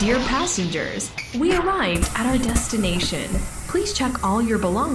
Dear passengers, we arrived at our destination. Please check all your belongings.